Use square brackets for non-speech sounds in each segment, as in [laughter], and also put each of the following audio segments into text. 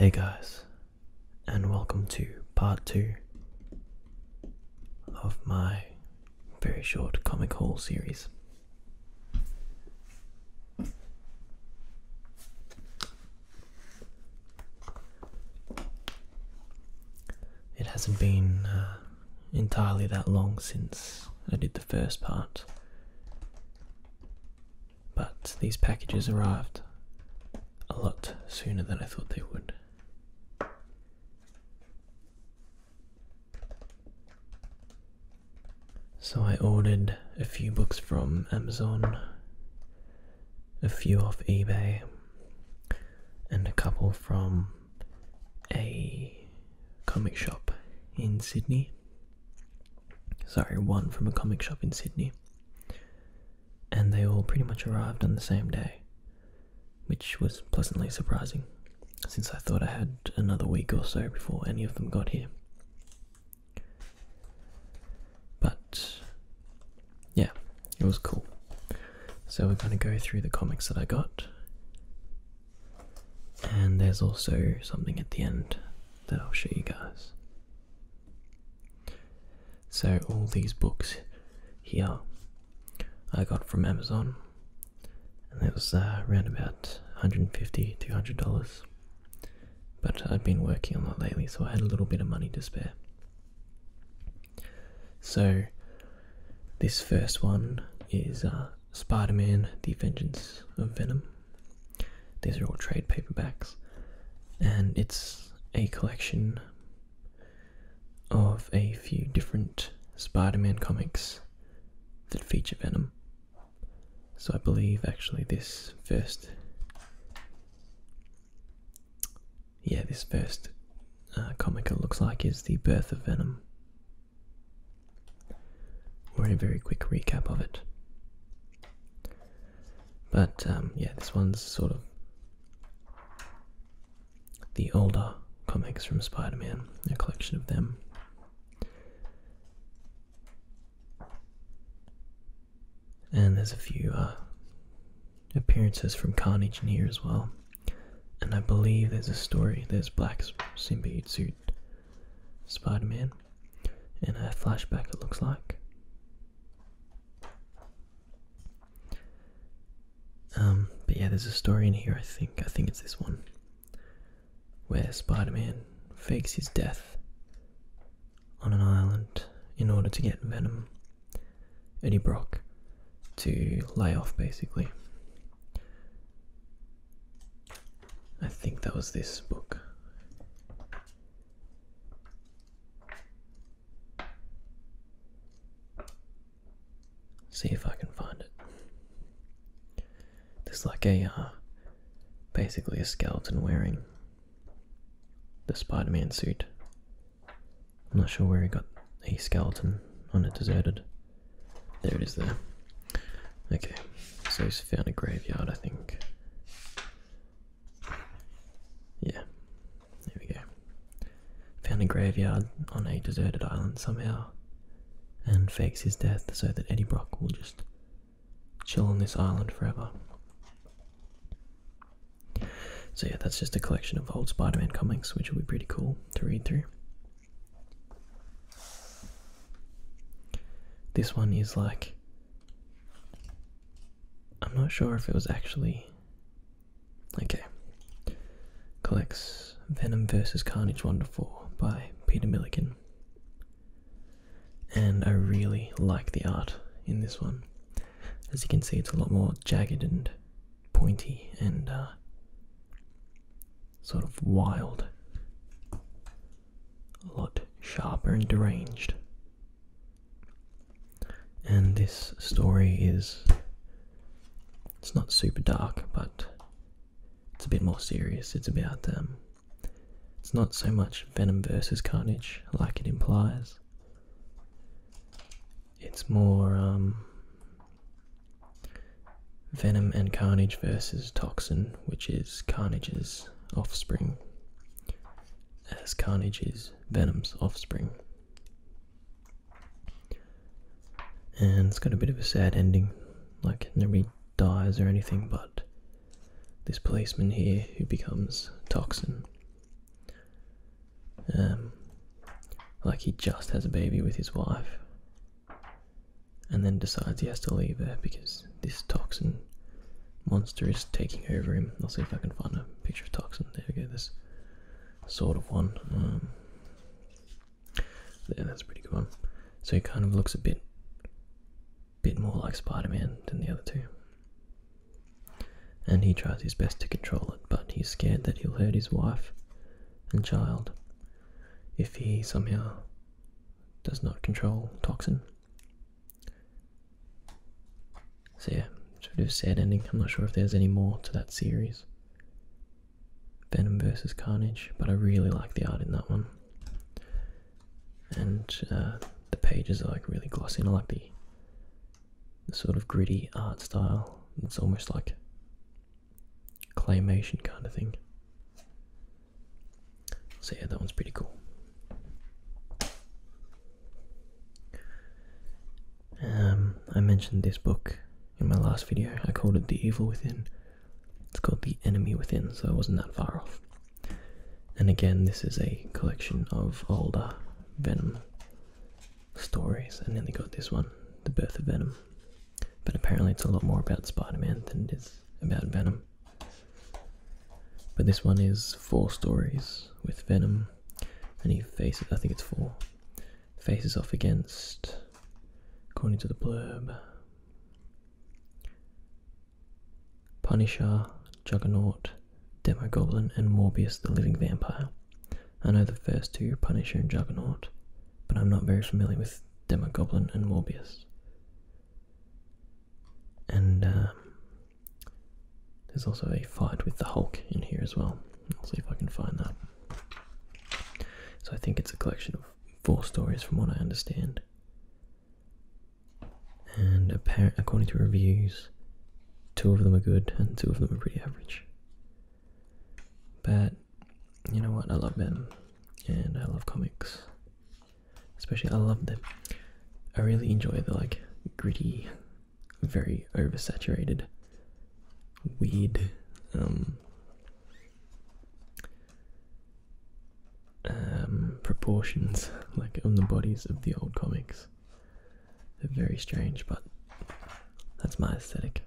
Hey guys, and welcome to part two of my very short comic haul series. It hasn't been uh, entirely that long since I did the first part, but these packages arrived a lot sooner than I thought they would. So I ordered a few books from Amazon, a few off eBay, and a couple from a comic shop in Sydney. Sorry, one from a comic shop in Sydney. And they all pretty much arrived on the same day, which was pleasantly surprising, since I thought I had another week or so before any of them got here. But yeah, it was cool. So we're going to go through the comics that I got. And there's also something at the end that I'll show you guys. So all these books here I got from Amazon, and it was uh, around about 150 200 dollars. But I'd been working on that lately, so I had a little bit of money to spare. So this first one is uh, Spider-Man: The Vengeance of Venom. These are all trade paperbacks, and it's a collection of a few different Spider-Man comics that feature Venom. So I believe actually this first, yeah, this first uh, comic it looks like is the birth of Venom, or a very quick recap of it. But um, yeah, this one's sort of the older comics from Spider-Man, a collection of them. And there's a few uh, appearances from Carnage in here as well. And I believe there's a story. There's Black symbiote suit Spider-Man, and a flashback. It looks like. Um, but yeah, there's a story in here. I think. I think it's this one, where Spider-Man fakes his death on an island in order to get Venom, Eddie Brock, to lay off basically. I think that was this book. See if I can. There's like a, uh, basically a skeleton wearing the Spider Man suit. I'm not sure where he got a skeleton on a deserted. There it is there. Okay, so he's found a graveyard, I think. Yeah, there we go. Found a graveyard on a deserted island somehow and fakes his death so that Eddie Brock will just chill on this island forever. So, yeah, that's just a collection of old Spider Man comics, which will be pretty cool to read through. This one is like. I'm not sure if it was actually. Okay. Collects Venom vs. Carnage 1 to 4 by Peter Milligan. And I really like the art in this one. As you can see, it's a lot more jagged and pointy and uh, sort of wild. A lot sharper and deranged. And this story is. It's not super dark, but it's a bit more serious. It's about. Um, it's not so much Venom versus Carnage like it implies. It's more. Um, Venom and Carnage versus Toxin, which is Carnage's offspring, as Carnage is Venom's offspring. And it's got a bit of a sad ending, like nobody dies or anything, but this policeman here who becomes Toxin Um, like he just has a baby with his wife and then decides he has to leave her because this toxin monster is taking over him. I'll see if I can find a picture of toxin. There we go, this sort of one. Um, yeah, that's a pretty good one. So he kind of looks a bit bit more like Spider-Man than the other two. And he tries his best to control it, but he's scared that he'll hurt his wife and child if he somehow does not control toxin. So yeah, sort of sad ending. I'm not sure if there's any more to that series. Venom versus Carnage, but I really like the art in that one. And uh, the pages are like really glossy, and I like the, the sort of gritty art style. It's almost like claymation kind of thing. So yeah, that one's pretty cool. Um, I mentioned this book in my last video. I called it The Evil Within. It's called The Enemy Within, so I wasn't that far off. And again, this is a collection of older Venom stories, and then they got this one, The Birth of Venom. But apparently, it's a lot more about Spider Man than it is about Venom. But this one is four stories with Venom, and he faces, I think it's four, faces off against, according to the blurb, Punisher, Juggernaut, Demogoblin, and Morbius the Living Vampire. I know the first two, Punisher and Juggernaut, but I'm not very familiar with Demogoblin and Morbius. And um, there's also a fight with the Hulk in here as well. I'll see if I can find that. So I think it's a collection of four stories from what I understand. And according to reviews, two of them are good and two of them are pretty average. But you know what? I love Venom and I love comics. Especially, I love the. I really enjoy the like gritty, very oversaturated, weird, um, um, proportions like on the bodies of the old comics. They're very strange, but that's my aesthetic.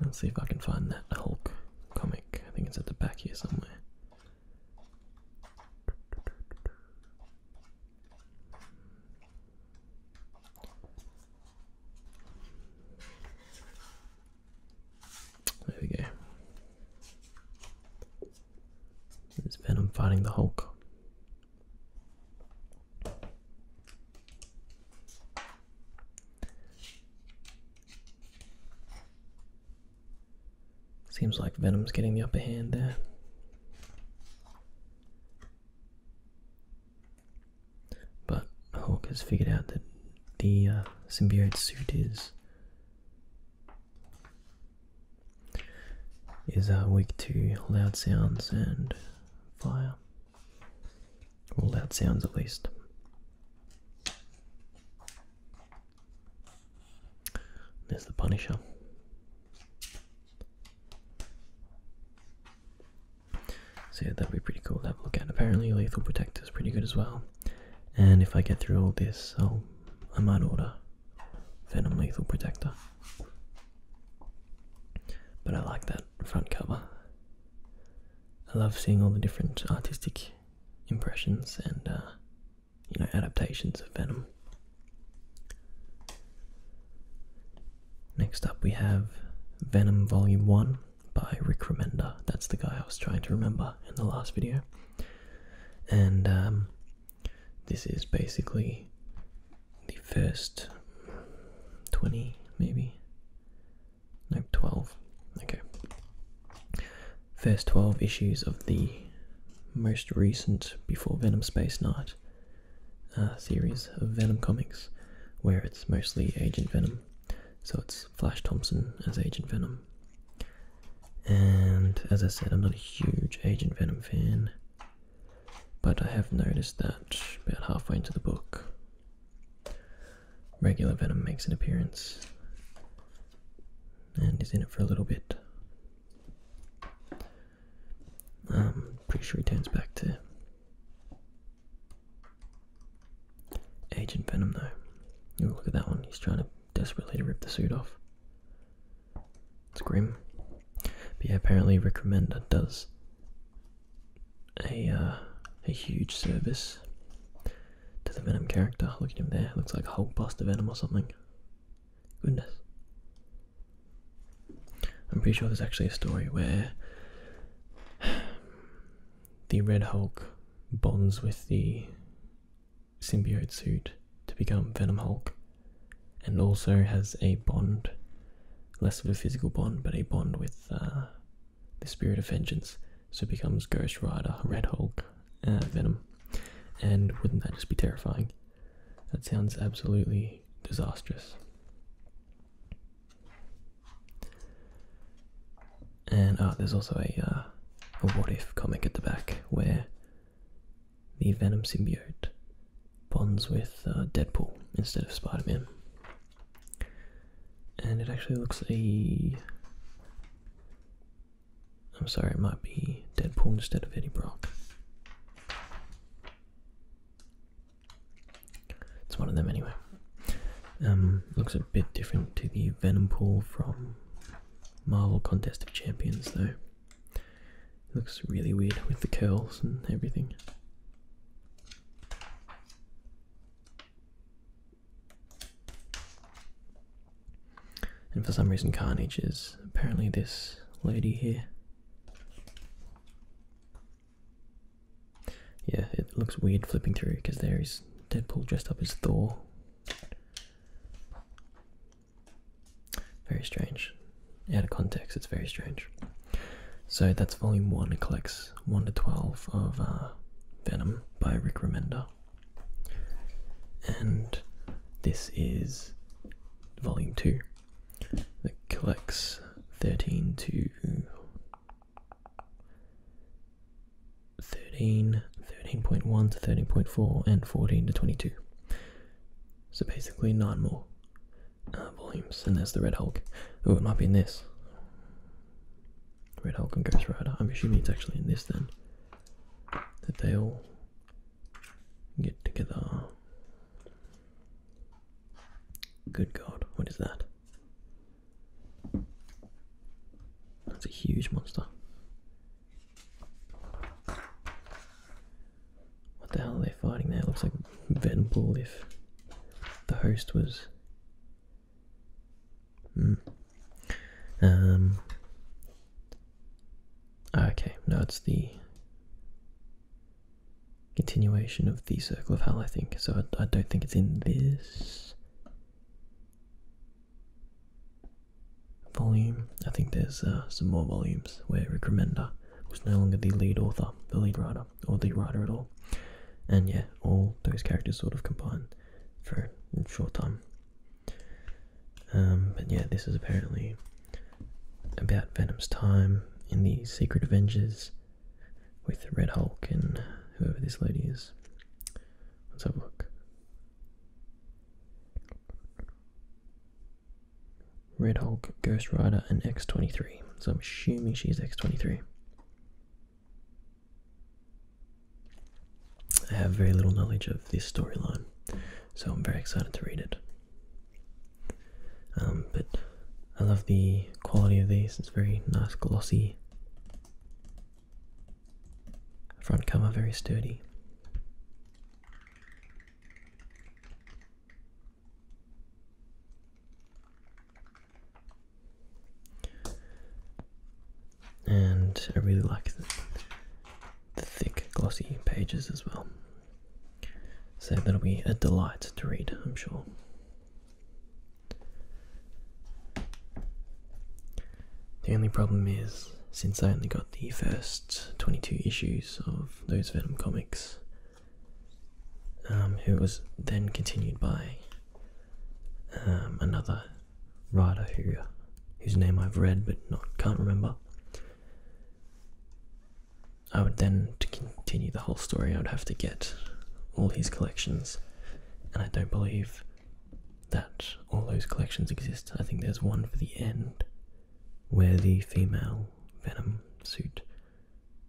Let's see if I can find that Hulk comic. I think it's at the back here somewhere. There we go. There's Venom fighting the Hulk. Seems like Venom's getting the upper hand there. But Hulk has figured out that the uh, symbiote suit is is uh, weak to loud sounds and fire. Or loud sounds at least. There's the Punisher. So yeah, that'd be pretty cool to have a look at. Apparently Lethal Protector is pretty good as well. And if I get through all this, I'll I might order Venom Lethal Protector. But I like that front cover. I love seeing all the different artistic impressions and uh, you know adaptations of Venom. Next up we have Venom Volume 1 by Rick Remender. That's the guy I was trying to remember in the last video. And um, this is basically the first 20, maybe. No, 12. Okay. First 12 issues of the most recent Before Venom Space Knight uh, series of Venom comics, where it's mostly Agent Venom. So it's Flash Thompson as Agent Venom. And as I said, I'm not a huge Agent Venom fan, but I have noticed that about halfway into the book, regular Venom makes an appearance and is in it for a little bit. Um, pretty sure he turns back to Agent Venom though. Ooh, look at that one. He's trying to desperately to rip the suit off. It's grim. But yeah, apparently Rick Remender does a uh, a huge service to the Venom character. Look at him there. Looks like Hulkbuster Venom or something. Goodness. I'm pretty sure there's actually a story where [sighs] the Red Hulk bonds with the symbiote suit to become Venom Hulk, and also has a bond, less of a physical bond, but a bond with uh, the Spirit of Vengeance, so it becomes Ghost Rider, Red Hulk, uh, Venom. And wouldn't that just be terrifying? That sounds absolutely disastrous. And uh, there's also a, uh, a what if comic at the back where the Venom symbiote bonds with uh, Deadpool instead of Spider Man. And it actually looks a. I'm sorry, it might be Deadpool instead of Eddie Brock. It's one of them anyway. Um, looks a bit different to the Venom pool from Marvel Contest of Champions, though. looks really weird with the curls and everything. And for some reason, Carnage is apparently this lady here. Yeah, it looks weird flipping through because there is Deadpool dressed up as Thor. Very strange. Out of context, it's very strange. So that's volume 1. It collects 1 to 12 of uh, Venom by Rick Remender. And this is volume 2 that collects 13 to 13, 13.1 to 13.4, and 14 to 22. So basically, nine more uh, volumes, and there's the Red Hulk. Oh, it might be in this. Red Hulk and Ghost Rider. I'm assuming it's actually in this then. That they all get together. Good God, what is that? That's a huge monster. What the hell are they fighting there? Looks like Venompool if the host was. Hmm. Um. Okay, no, it's the continuation of the Circle of Hell, I think. So I, I don't think it's in this volume. I think there's uh, some more volumes where Rick Remender was no longer the lead author, the lead writer, or the writer at all. And yeah, all those characters sort of combine for a short time. Um, but yeah, this is apparently about Venom's time in the Secret Avengers with Red Hulk and whoever this lady is. Let's have a look. Red Hulk, Ghost Rider, and X23. So I'm assuming she's X23. I have very little knowledge of this storyline, so I'm very excited to read it. Um, but I love the quality of these, it's very nice, glossy. Front cover, very sturdy. And I really like the, the thick, glossy pages as well. So that'll be a delight to read, I'm sure. The only problem is, since I only got the first 22 issues of those Venom comics, um, who was then continued by um, another writer who, whose name I've read but not can't remember. I would then, to continue the whole story, I would have to get all his collections, and I don't believe that all those collections exist. I think there's one for the end where the female Venom suit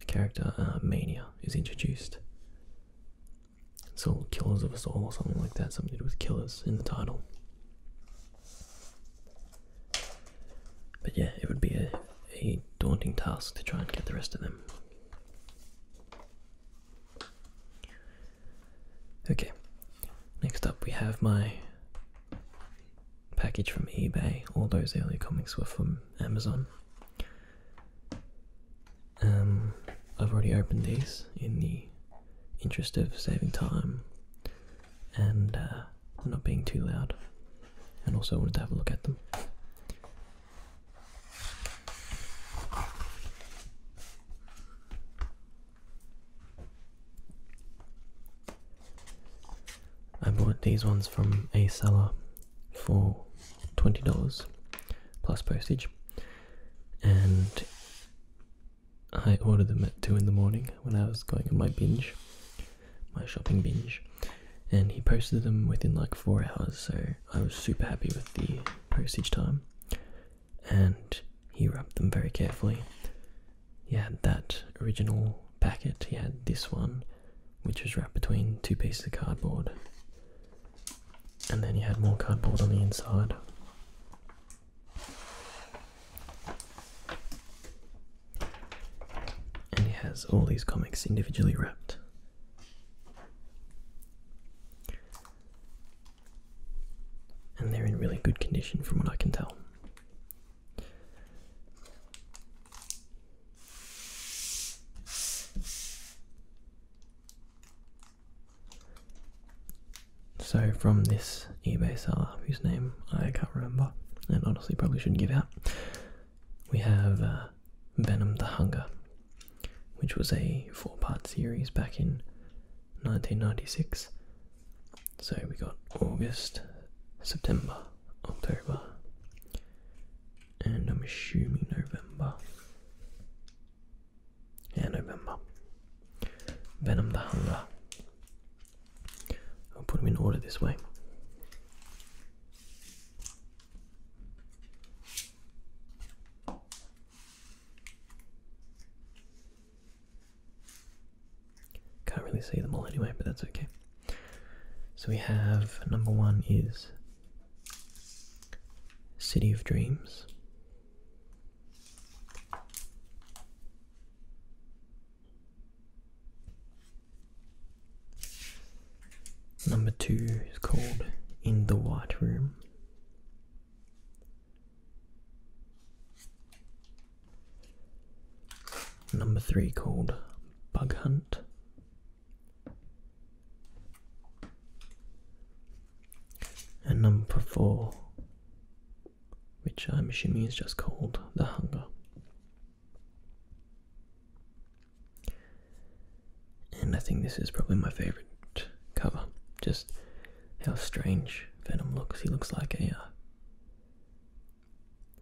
character uh, Mania is introduced. It's all Killers of a Soul or something like that, something to do with killers in the title. But yeah, it would be a, a daunting task to try and get the rest of them. Okay, next up we have my package from eBay. All those early comics were from Amazon. Um, I've already opened these in the interest of saving time and uh, not being too loud, and also wanted to have a look at them. These ones from a seller for $20 plus postage, and I ordered them at 2 in the morning when I was going on my binge, my shopping binge, and he posted them within like 4 hours, so I was super happy with the postage time. And he wrapped them very carefully. He had that original packet, he had this one, which was wrapped between two pieces of cardboard. And then he had more cardboard on the inside. And he has all these comics individually wrapped. And they're in really good condition from what I can tell. So, from this eBay seller, whose name I can't remember, and honestly probably shouldn't give out, we have uh, Venom the Hunger, which was a four part series back in 1996. So, we got August, September, October, and I'm assuming November. Yeah, November. Venom the Hunger. Put them in order this way. Can't really see them all anyway, but that's okay. So we have number one is City of Dreams. Is called In the White Room. Number three called Bug Hunt. And number four, which I'm assuming is just called The Hunger. And I think this is probably my favourite cover. Just how strange Venom looks. He looks like a uh,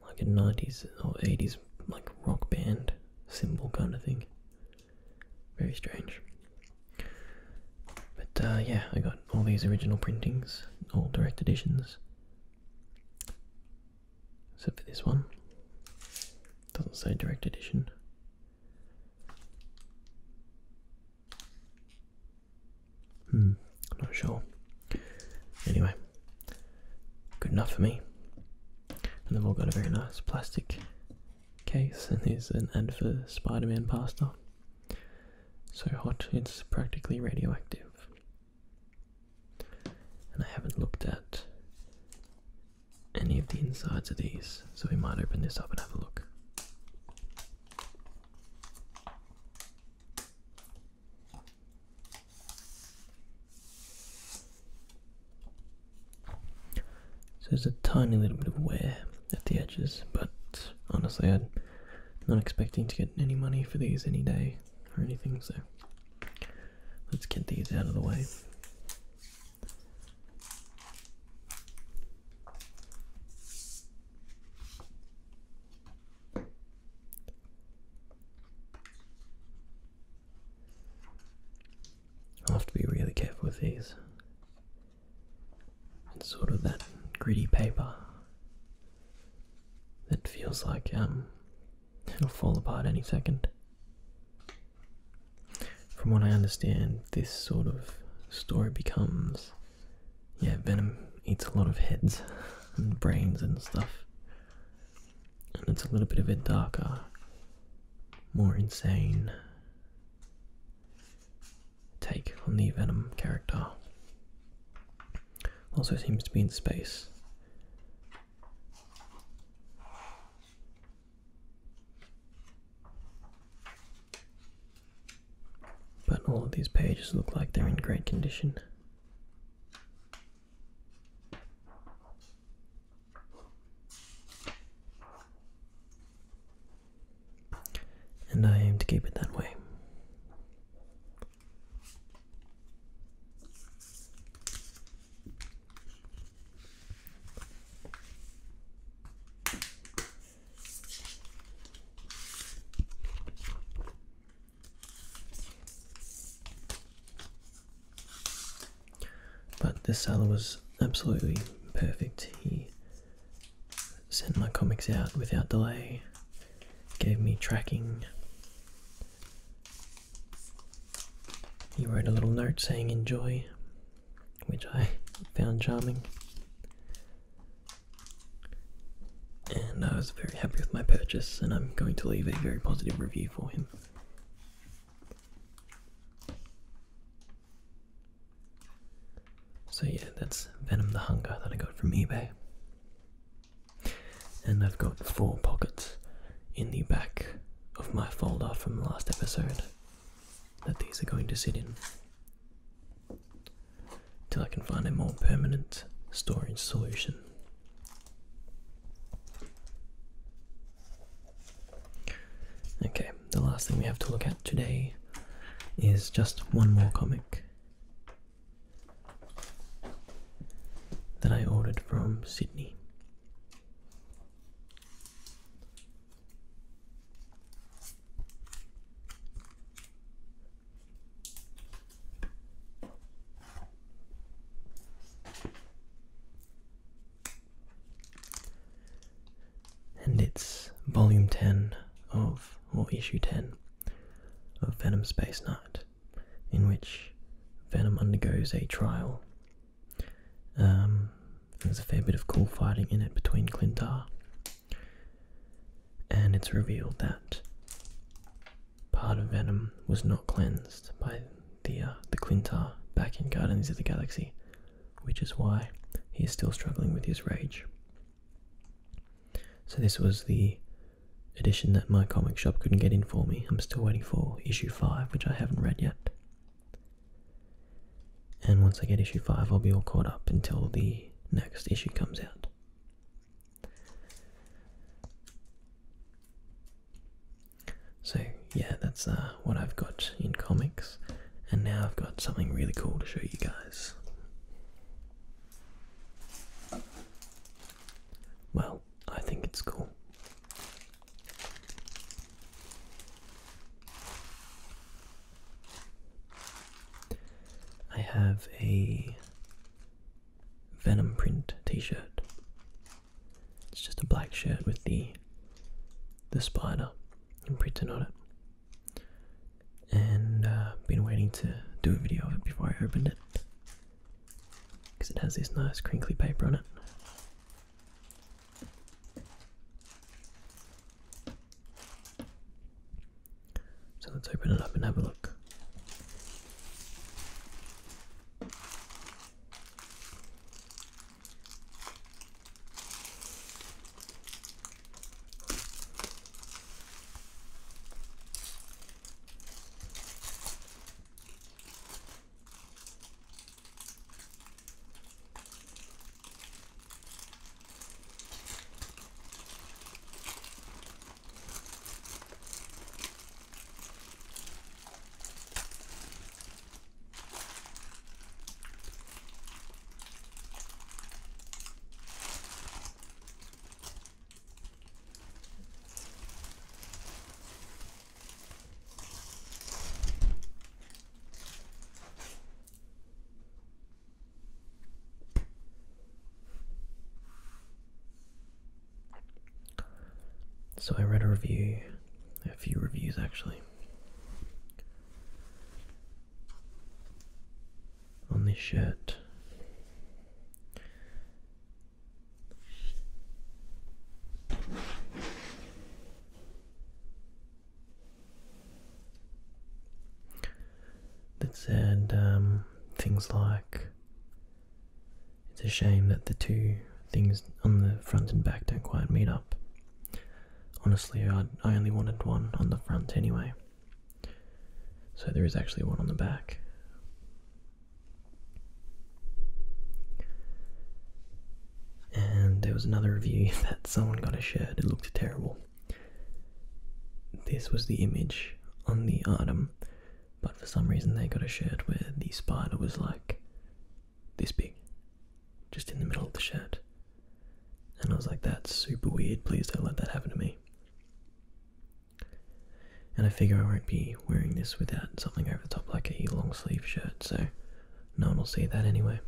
like a 90s or 80s like rock band symbol kind of thing. Very strange. But uh, yeah, I got all these original printings, all direct editions. Except for this one. Doesn't say direct edition. Not sure. Anyway, good enough for me. And they've all got a very nice plastic case, and there's an ad for Spider Man pasta. So hot, it's practically radioactive. And I haven't looked at any of the insides of these, so we might open this up and have a look. So there's a tiny little bit of wear at the edges, but honestly, I'm not expecting to get any money for these any day or anything, so let's get these out of the way. I'll have to be really careful with these. It's sort of that gritty paper that feels like um it'll fall apart any second. from what I understand, this sort of story becomes yeah, Venom eats a lot of heads and brains and stuff. And it's a little bit of a darker, more insane take on the Venom character. Also seems to be in space. But all of these pages look like they're in great condition. And I aim to keep it that way. But this seller was absolutely perfect. He sent my comics out without delay, gave me tracking. He wrote a little note saying enjoy, which I charming. And I was very happy with my purchase, and I'm going to leave a very positive review for him. So yeah, that's Venom the Hunger that I got from eBay. And I've got four pockets in the back of my folder from the last episode that these are going to sit in. Till I can find a more permanent storage solution. Okay, the last thing we have to look at today is just one more comic that I ordered from Sydney. And it's volume 10 of, or issue 10 of Venom Space Knight, in which Venom undergoes a trial. Um, there's a fair bit of cool fighting in it between Klyntar, and it's revealed that part of Venom was not cleansed by the uh, the Klyntar back in Guardians of the Galaxy, which is why he is still struggling with his rage. So this was the edition that my comic shop couldn't get in for me. I'm still waiting for issue 5, which I haven't read yet. And once I get issue 5, I'll be all caught up until the next issue comes out. So, yeah, that's uh, what I've got in comics. And now I've got something really cool to show you guys. Well, I think it's cool. I have a Venom print t-shirt. It's just a black shirt with the the spider imprinted on it. And uh, been waiting to do a video of it before I opened it. Because it has crinkly paper on it. So let's open it up and have a look. So I read a review, a few reviews actually, on this shirt. That said um, things like it's a shame that the two things on the front and back don't quite meet up. Honestly, i I only wanted one on the front anyway. So there is actually one on the back. And there was another review [laughs] that someone got a shirt, it looked terrible. This was the image on the item, but for some reason they got a shirt where the spider was like this big, just in the middle of the shirt. And I was like, that's super weird, please don't let that happen to me. And I figure I won't be wearing this without something over the top like a long sleeve shirt, so no one will see that anyway.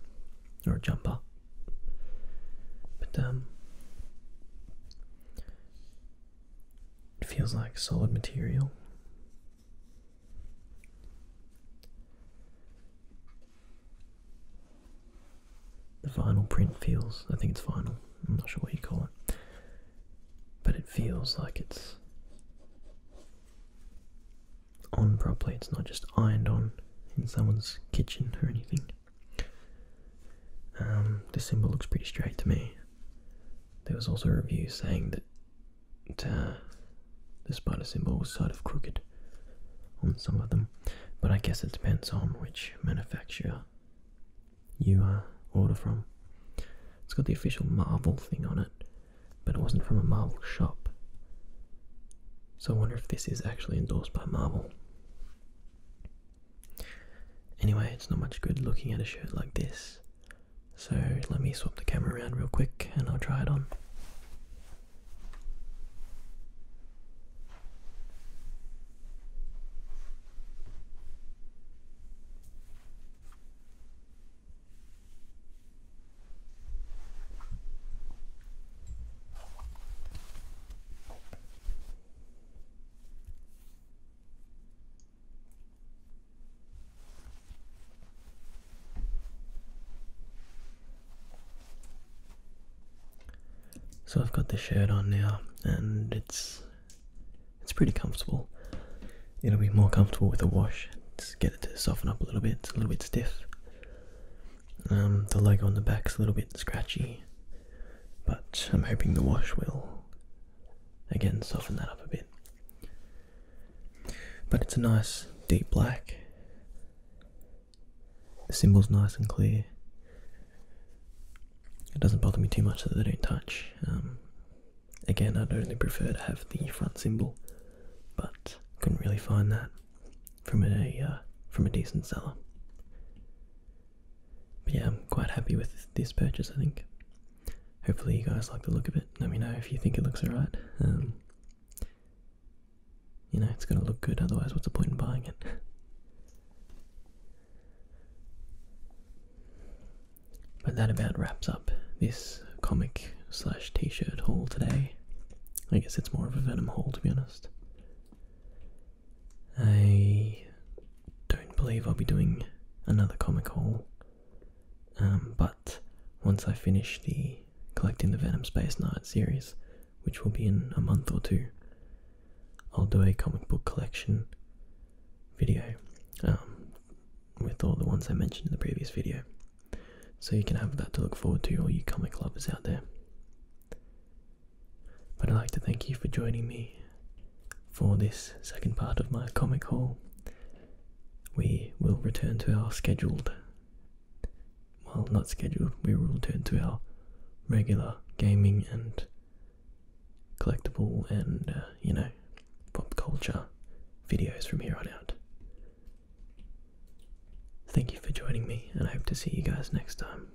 Or a jumper. But um it feels like solid material. The vinyl print feels, I think it's vinyl, I'm not sure what you call it, but it feels like it's on properly, it's not just ironed on in someone's kitchen or anything. Um, the symbol looks pretty straight to me. There was also a review saying that uh, the spider symbol was sort of crooked on some of them, but I guess it depends on which manufacturer you uh, order from. It's got the official Marvel thing on it, but it wasn't from a Marvel shop. So I wonder if this is actually endorsed by Marvel. Anyway, it's not much good looking at a shirt like this. So let me swap the camera around real quick and I'll try it on. So I've got the shirt on now, and it's it's pretty comfortable. It'll more comfortable with a wash. to get it to soften up a little bit. It's a little bit stiff. Um, the logo on the back's a little bit scratchy, but I'm hoping the wash will again soften that up a bit. But it's a nice deep black. The symbol's nice and clear. It doesn't bother me too much that they don't touch. Um, again, I'd only prefer to have the front symbol, but couldn't really find that from a uh, from a decent seller. But yeah, I'm quite happy with this purchase. I think. Hopefully, you guys like the look of it. Let me know if you think it looks alright. Um, you know, it's gonna look good. Otherwise, what's the point in buying it? But that about wraps up this comic slash t-shirt haul today. I guess it's more of a Venom haul to be honest. I don't believe I'll be doing another comic haul, um, but once I finish the collecting the Venom Space Knight series, which will be in a month or two, I'll do a comic book collection video um, with all the ones I mentioned in the previous video. So you can have that to look forward to, all you comic lovers out there. But I'd like to thank you for joining me for this second part of my comic haul. We will return to our scheduled, well, not scheduled, we will return to our regular gaming and collectible and, uh, you know, pop culture videos from here on out. Thank you for joining me, and I hope to see you guys next time.